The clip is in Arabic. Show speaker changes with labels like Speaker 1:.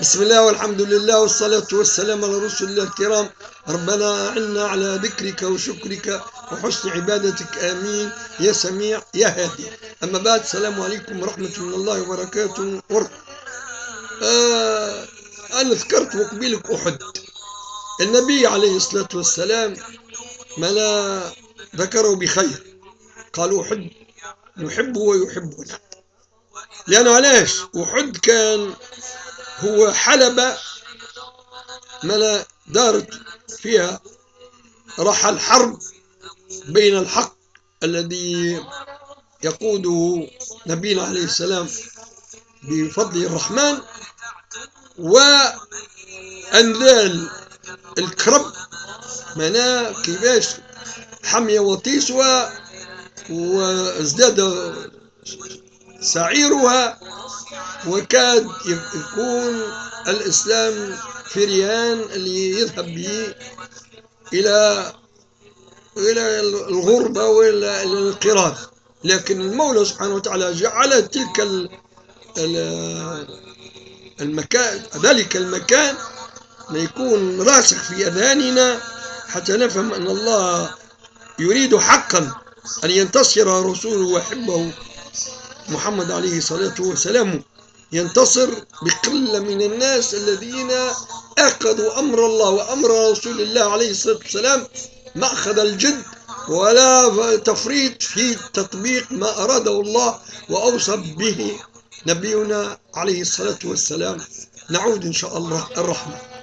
Speaker 1: بسم الله والحمد لله والصلاة والسلام على رسول الله الكرام. ربنا أعنا على ذكرك وشكرك وحسن عبادتك. آمين. يا سميع يا هادي. أما بعد السلام عليكم ورحمة الله وبركاته. ورد. آه أنا ذكرت وقبيلك أحد. النبي عليه الصلاة والسلام ما لا ذكره بخير. قالوا أحد نحبه ويحبنا. لأنه علاش؟ أحد كان هو حلبة ملا دارت فيها راح الحرب بين الحق الذي يقوده نبينا عليه السلام بفضل الرحمن وأنذال الكرب منا كيفاش حمية وطيسها وازداد سعيرها وكاد يكون الإسلام فريان اللي يذهب به إلى إلى الغربة وإلى الانقراض. لكن المولى سبحانه وتعالى جعل تلك المكان ذلك المكان ما يكون راسخ في أذهاننا حتى نفهم أن الله يريد حقا أن ينتصر رسوله وحبه محمد عليه الصلاة والسلام. ينتصر بقلة من الناس الذين أخذوا أمر الله وأمر رسول الله عليه الصلاة والسلام مأخذ الجد ولا تفريط في تطبيق ما أراده الله وأوصى به نبينا عليه الصلاة والسلام. نعود إن شاء الله الرحمة.